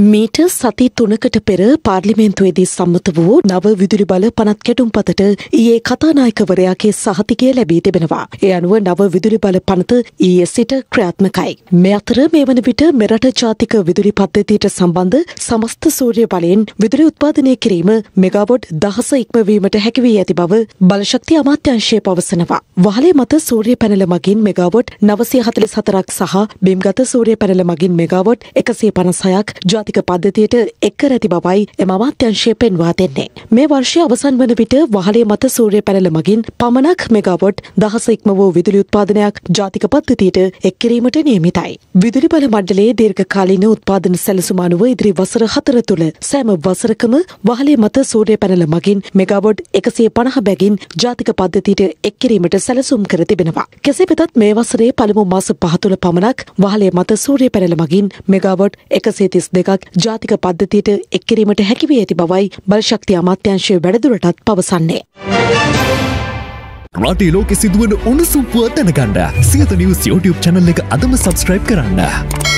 මීට සති තුනකට පෙර පාර්ලිමේන්තුවේදී සම්මත වූ නව විදුලි බල පනත් කෙටුම් පතට ඊයේ කතානායකවරයාගේ සහතිකය ලැබී තිබෙනවා. ඒ අනුව නව විදුලි බල පනත ඊයේ සිට ක්‍රියාත්මකයි. මේ අතර මේ වන විට මෙරට ජාතික විදුලි පද්ධතියට සම්බන්ධ සමස්ත සූර්ය බලයෙන් විදුලි උත්පාදනය කිරීම මෙගාවොට් දහස ඉක්මවීමට හැකිවී ඇති බව බලශක්ති අමාත්‍යංශය පවසනවා. වහලේ මත සූර්ය පැනල මගින් මෙගාවොට් නවසය හතලි සතරක් සහ බිම්ගත සූර්ය පැනල මගින් මෙගාවොට් එකසේ පනසයක් ජාතික පද්ධතියට එක්කර ඇති බවයි එම අමාත්‍යංශය පෙන්වා දෙන්නේ. මේ වර්ෂය අවසන් වන විට වහලේ මත සූර්ය පැනල මගින් පමණක් මෙගාවොට් දහස ඉක්ම වූ විදුලි උත්පාදනයක් ජාතික පද්ධතියට එක්කිරීමට නියමිතයි. විදුලි බල මණ්ඩලයේ දීර්ඝකාලීන උත්පාදන සැලසුම අනුව ඉදිරි වසර හතර තුළ සෑම වසරකම වහලේ මත සූර්ය පැනල මගින් මෙගාවොට් එකසිය පණහ බැගින් ජාතික පද්ධතියට එක්කිරීමට සැලසුම් කර තිබෙනවා. කෙසේ වෙතත් මේ වසරේ පළමු මාස පහ තුළ පමණක් වහලේ මත සූර්ය පැනල මගින් මෙගාවොට් එකසේ තිස් දෙකක් ජාතික පද්ධතියට එක්කිරීමට හැකිවී ඇති බවයි බලශක්ති අමාත්‍යංශය වැඩදුරටත් පවසන්නේ. රටේ ලෝකෙ සිදුවන උණුසුම්පුව දැනගන්න සියත නිවස් YouTube චැනල් එක අදම සබස්ක්‍රයිබ් කරන්න.